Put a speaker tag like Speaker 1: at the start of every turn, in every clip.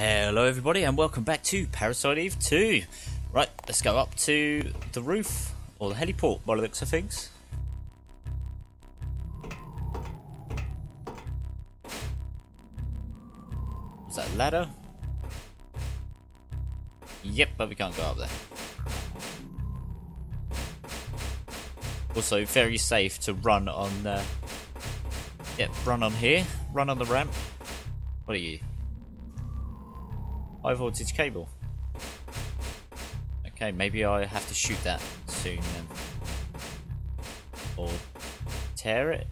Speaker 1: Hello everybody and welcome back to Parasite Eve 2. Right, let's go up to the roof, or the heliport by the looks of things. Is that ladder? Yep, but we can't go up there. Also, very safe to run on, uh, yep, run on here, run on the ramp. What are you? High voltage cable. Okay, maybe I have to shoot that soon then. Or tear it.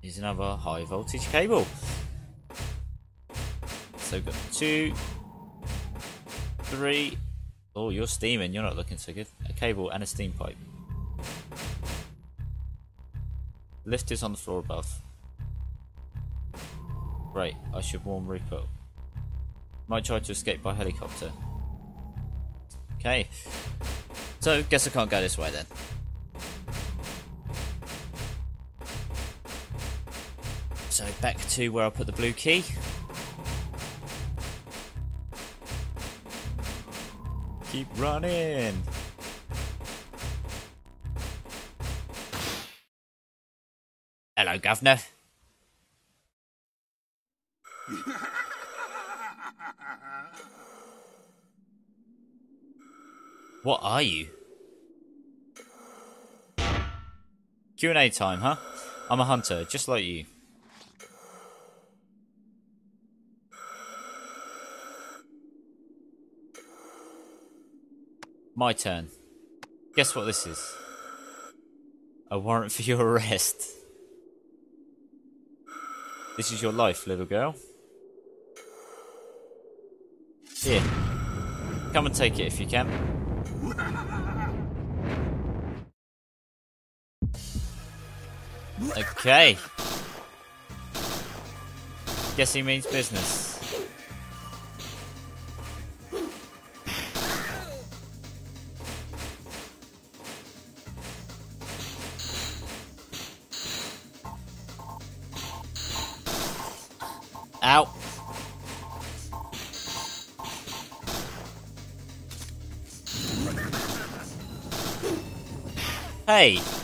Speaker 1: Here's another high voltage cable. So we've got two, three. Oh, you're steaming. You're not looking so good. A cable and a steam pipe. Lift is on the floor above. Right, I should warm Rupert. Might try to escape by helicopter. Okay. So, guess I can't go this way then. So, back to where I put the blue key. Keep running! Hello, Governor. What are you? Q&A time, huh? I'm a hunter, just like you. My turn. Guess what this is? A warrant for your arrest. This is your life, little girl. Here. Come and take it if you can. Okay. Guess he means business. Out. Hey!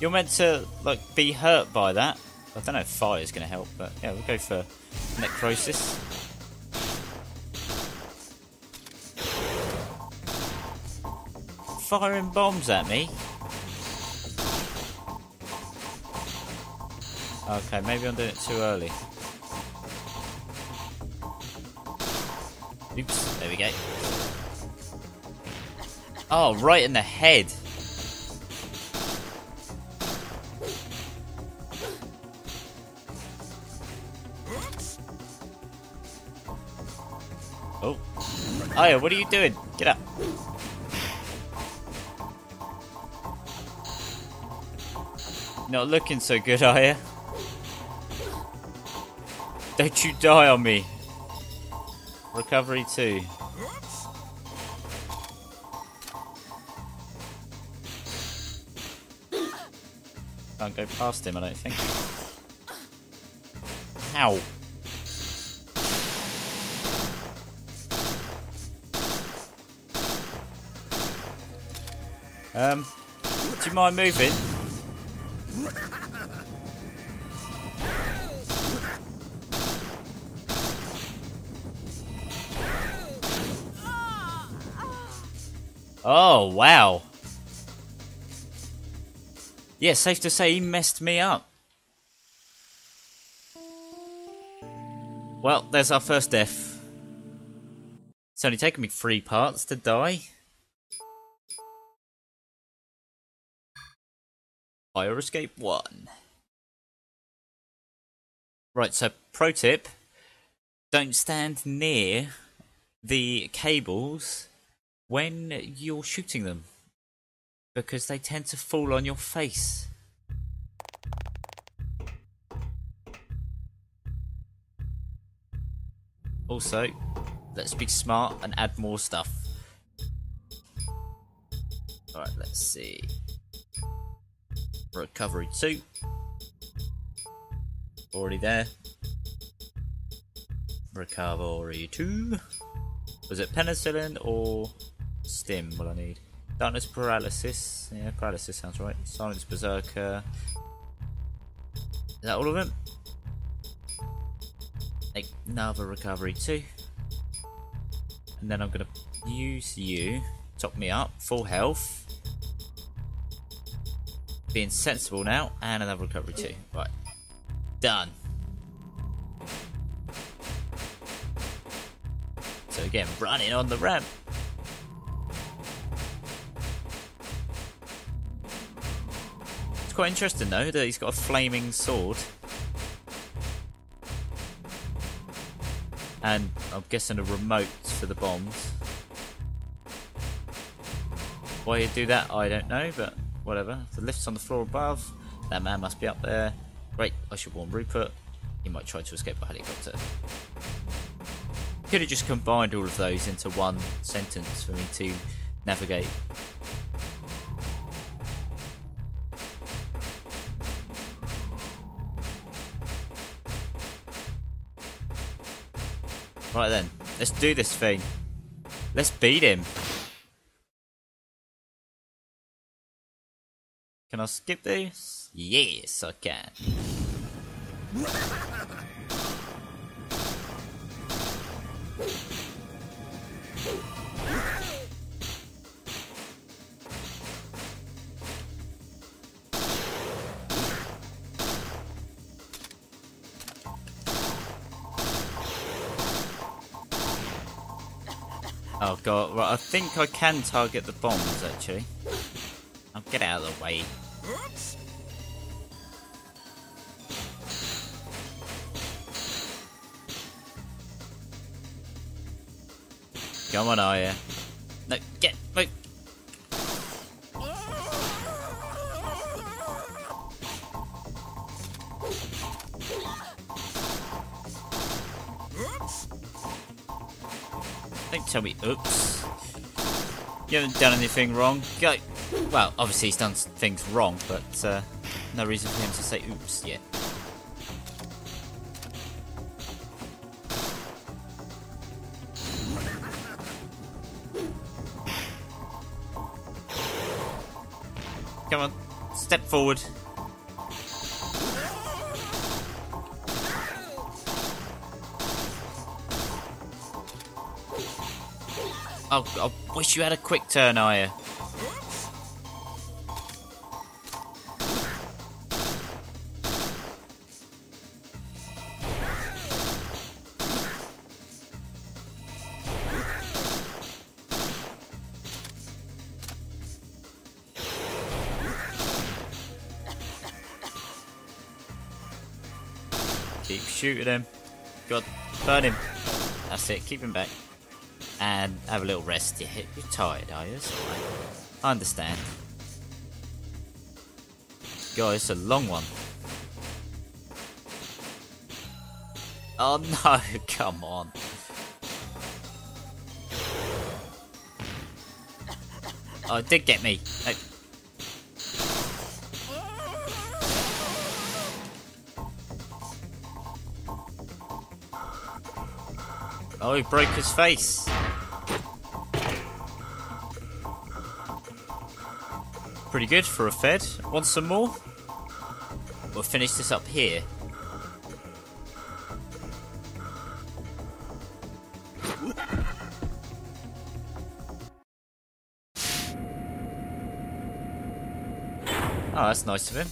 Speaker 1: You're meant to, like, be hurt by that. I don't know if fire is going to help, but yeah, we'll go for necrosis. Firing bombs at me? Okay, maybe I'm doing it too early. Oops, there we go. Oh, right in the head. Oh. Aya, what are you doing? Get up. Not looking so good, are you? Don't you die on me. Recovery 2. Can't go past him, I don't think. Ow. Um, do you mind moving? Oh, wow. Yeah, safe to say he messed me up. Well, there's our first death. It's only taken me three parts to die. Fire escape one. Right, so pro tip don't stand near the cables when you're shooting them because they tend to fall on your face. Also, let's be smart and add more stuff. Alright, let's see. Recovery 2. Already there. Recovery 2. Was it penicillin or stim? What I need? Darkness paralysis. Yeah, paralysis sounds right. Silence berserker. Is that all of them? Like another recovery 2. And then I'm gonna use you. Top me up. Full health. Being sensible now. And another recovery too. Right. Done. So again, running on the ramp. It's quite interesting though that he's got a flaming sword. And I'm guessing a remote for the bombs. Why you do that, I don't know, but whatever. The lift's on the floor above. That man must be up there. Great, I should warn Rupert. He might try to escape by helicopter. Could have just combined all of those into one sentence for me to navigate. Right then, let's do this thing. Let's beat him. Can I skip this? Yes, I can. Oh god, right, I think I can target the bombs actually. Get out of the way. Come on, Aya. No, get, move. Don't tell me oops. You haven't done anything wrong. Go. Well, obviously he's done things wrong, but uh, no reason for him to say oops yet. Come on, step forward. Oh, I wish you had a quick turn, Aya. Keep at him. God, burn him. That's it, keep him back. And have a little rest. You're, you're tired, are you? It's alright. I understand. God, it's a long one. Oh no, come on. Oh, it did get me. Oh, he broke his face. Pretty good for a Fed. Want some more? We'll finish this up here. Oh, that's nice of him.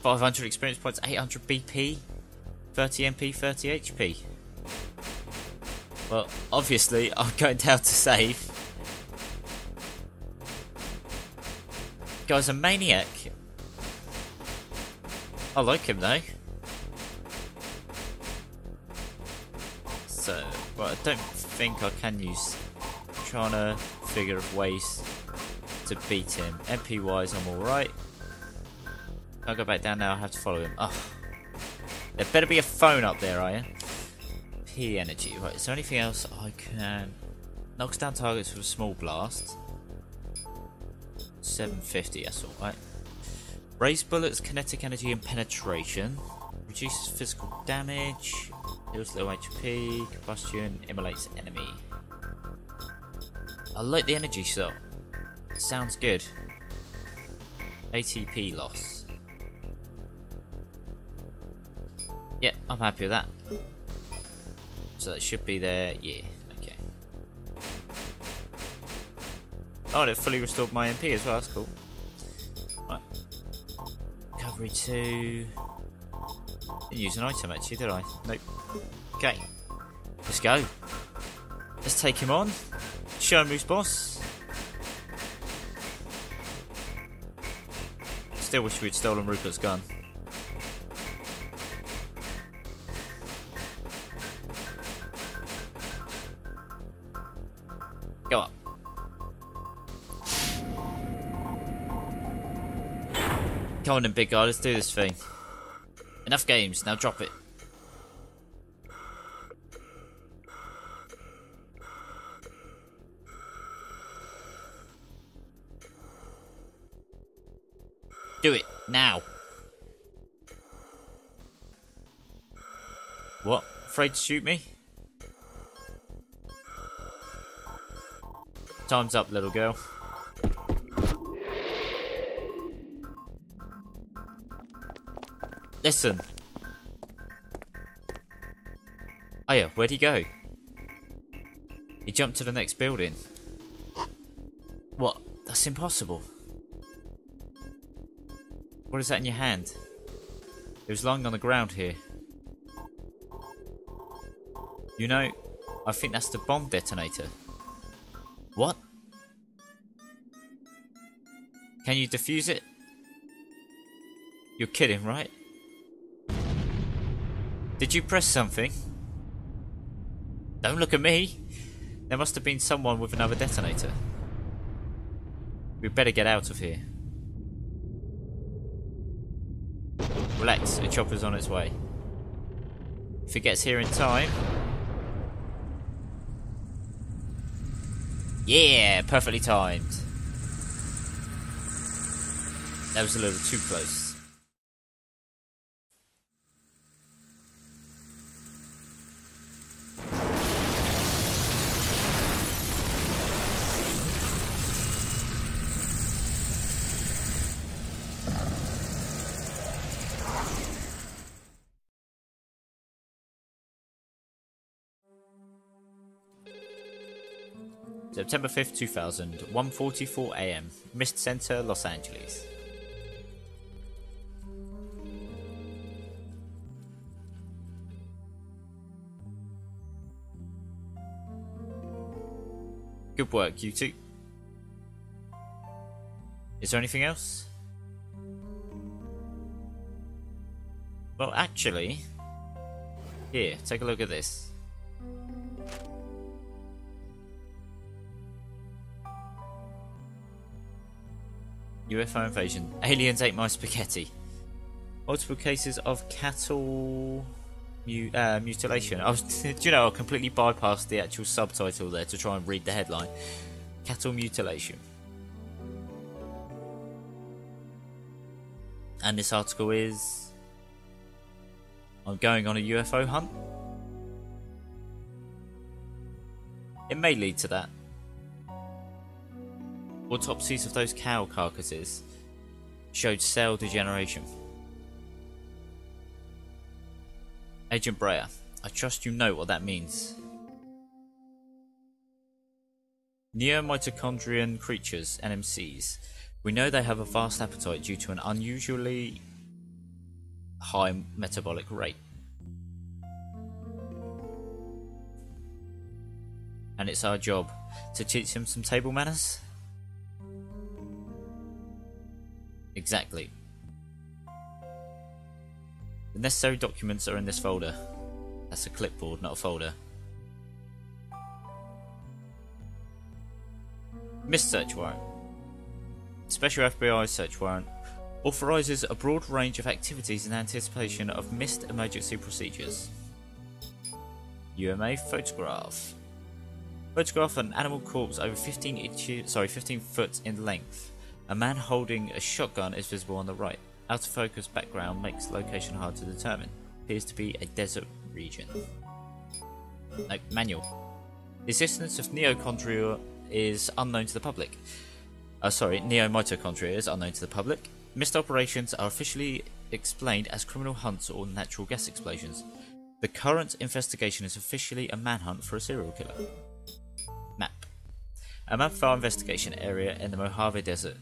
Speaker 1: 500 experience points, 800 BP, 30 MP, 30 HP. Well, obviously, I'm going down to save. Guy's a maniac. I like him though. So, well, I don't think I can use. I'm trying to figure of ways to beat him. MP wise, I'm alright. I'll go back down now, I have to follow him. Oh. There better be a phone up there, are you? P energy. Right, is there anything else I can... Knocks down targets with a small blast. 750, that's alright. Raise bullets, kinetic energy and penetration. Reduces physical damage. Heals low HP, combustion, immolates enemy. I like the energy shot. Sounds good. ATP loss. Yeah, I'm happy with that. So that should be there, yeah, okay. Oh, and it fully restored my MP as well, that's cool. Right. Recovery 2. Didn't use an item actually, did I? Nope. Okay. Let's go. Let's take him on. Show him who's boss. Still wish we'd stolen Rupert's gun. Come on then, big guy, let's do this thing. Enough games, now drop it. Do it, now. What? Afraid to shoot me? Time's up, little girl. Listen. Oh yeah, where'd he go? He jumped to the next building. What? That's impossible. What is that in your hand? It was lying on the ground here. You know, I think that's the bomb detonator. What? Can you defuse it? You're kidding, right? Did you press something? Don't look at me! There must have been someone with another detonator. We'd better get out of here. Relax, a chopper's on its way. If it gets here in time... Yeah, perfectly timed. That was a little too close. September 5th, 2000, 1.44 am, Mist Center, Los Angeles. Good work, you two. Is there anything else? Well, actually, here, take a look at this. UFO invasion. Aliens ate my spaghetti. Multiple cases of cattle mu uh, mutilation. I was, do you know, I completely bypassed the actual subtitle there to try and read the headline. Cattle mutilation. And this article is I'm going on a UFO hunt. It may lead to that. Autopsies of those cow carcasses showed cell degeneration. Agent Brea, I trust you know what that means. Neo-Mitochondrion creatures, NMCs. We know they have a vast appetite due to an unusually high metabolic rate. And it's our job to teach him some table manners? Exactly. The necessary documents are in this folder. That's a clipboard, not a folder. MIST search warrant. Special FBI search warrant authorizes a broad range of activities in anticipation of MIST emergency procedures. UMA photograph. Photograph an animal corpse over 15 inches, sorry, 15 foot in length. A man holding a shotgun is visible on the right. Out of focus background makes location hard to determine. Appears to be a desert region. No, manual. The existence of neochondria is unknown to the public. Uh, sorry, neomitochondria is unknown to the public. MIST operations are officially explained as criminal hunts or natural gas explosions. The current investigation is officially a manhunt for a serial killer. Map. A map of our investigation area in the Mojave Desert.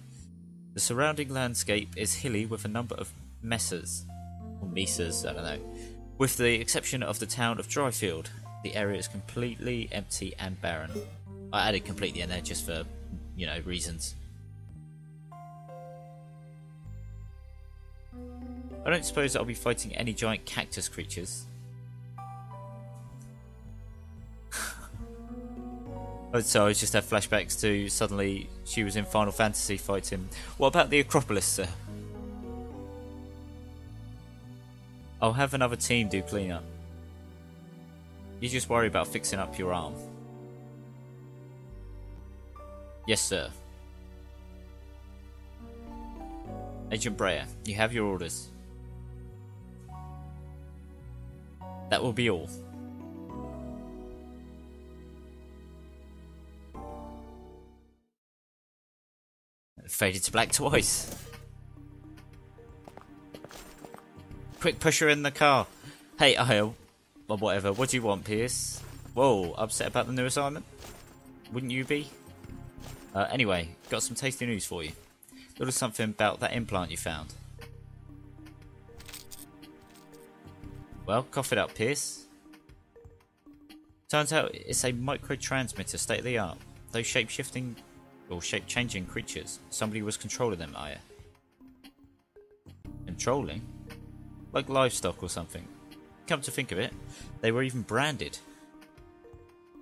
Speaker 1: The surrounding landscape is hilly with a number of mesas, or mesas, I don't know. With the exception of the town of Dryfield, the area is completely empty and barren. I added completely in there just for, you know, reasons. I don't suppose I'll be fighting any giant cactus creatures. Oh, so I just had flashbacks to suddenly she was in Final Fantasy fighting. What about the Akropolis, sir? I'll have another team do cleanup. You just worry about fixing up your arm. Yes, sir. Agent Brea, you have your orders. That will be all. Faded to black twice. Quick push her in the car. Hey, I'll. Or whatever. What do you want, Pierce? Whoa, upset about the new assignment? Wouldn't you be? Uh, anyway, got some tasty news for you. Little something about that implant you found. Well, cough it up, Pierce. Turns out it's a microtransmitter, state of the art. Those shape shifting or shape changing creatures, somebody was controlling them, Aya. Controlling? Like livestock or something. Come to think of it, they were even branded.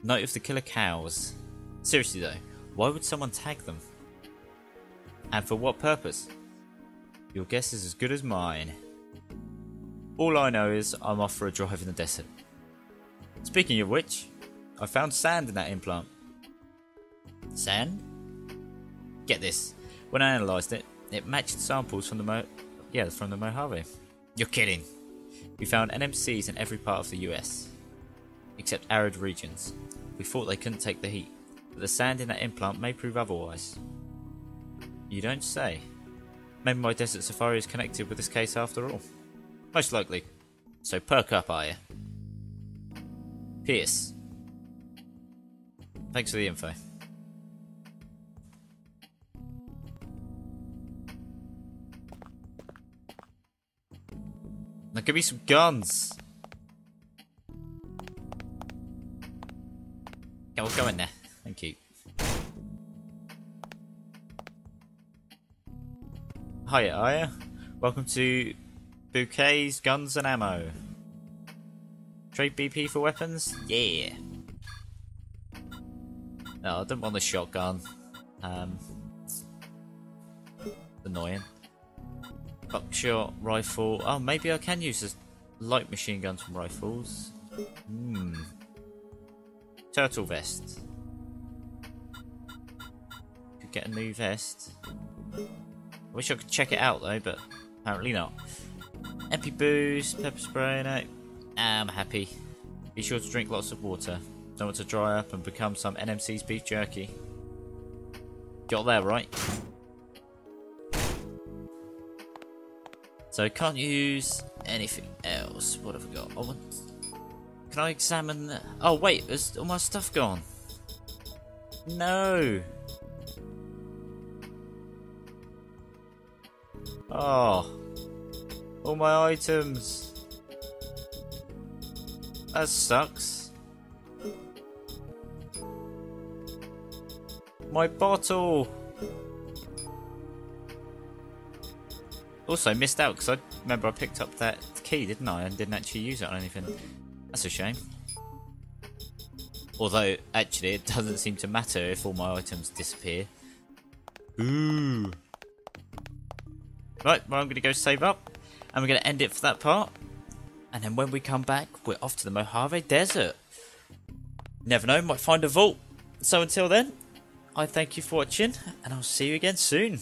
Speaker 1: Night of the Killer Cows. Seriously though, why would someone tag them? And for what purpose? Your guess is as good as mine. All I know is I'm off for a drive in the desert. Speaking of which, I found sand in that implant. Sand? Get this. When I analysed it, it matched samples from the Mo yeah, from the Mojave. You're kidding. We found NMCs in every part of the US, except arid regions. We thought they couldn't take the heat, but the sand in that implant may prove otherwise. You don't say. Maybe my desert safari is connected with this case after all. Most likely. So perk up, are you? Pierce. Thanks for the info. Now give me some guns. Yeah, we'll go in there. Thank you. Hiya, Aya. Welcome to Bouquets, Guns and Ammo. Trade BP for weapons? Yeah. No, I don't want the shotgun. Um, annoying. Buckshot rifle. Oh, maybe I can use the light machine guns from rifles. Hmm. Turtle vest. Could get a new vest. I wish I could check it out though, but apparently not. MP boost, pepper spray, no. I'm happy. Be sure to drink lots of water. Don't want to dry up and become some NMC's beef jerky. Got there, right? So I can't use anything else. What have I got? Want... Can I examine the... Oh wait, is all my stuff gone? No! Oh. All my items. That sucks. My bottle! Also missed out because I remember I picked up that key, didn't I, and didn't actually use it on anything. That's a shame. Although, actually, it doesn't seem to matter if all my items disappear. Ooh. Right, well, I'm going to go save up, and we're going to end it for that part. And then when we come back, we're off to the Mojave Desert. Never know, might find a vault. So until then, I thank you for watching, and I'll see you again soon.